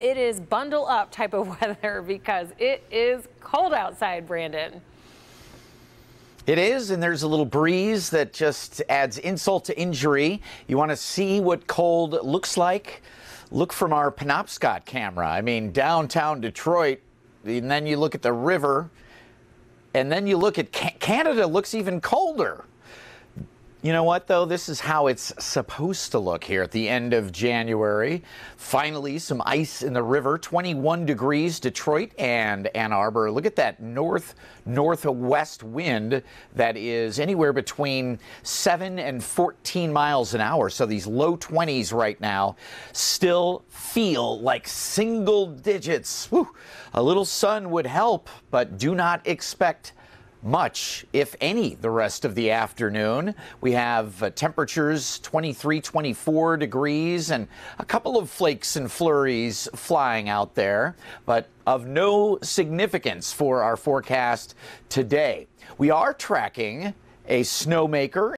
It is bundle up type of weather because it is cold outside, Brandon. It is, and there's a little breeze that just adds insult to injury. You want to see what cold looks like? Look from our Penobscot camera. I mean, downtown Detroit, and then you look at the river, and then you look at Canada, looks even colder. You know what, though? This is how it's supposed to look here at the end of January. Finally, some ice in the river, 21 degrees, Detroit and Ann Arbor. Look at that north northwest wind that is anywhere between 7 and 14 miles an hour. So these low 20s right now still feel like single digits. Whew. A little sun would help, but do not expect much, if any, the rest of the afternoon. We have uh, temperatures 23, 24 degrees, and a couple of flakes and flurries flying out there, but of no significance for our forecast today. We are tracking a snowmaker.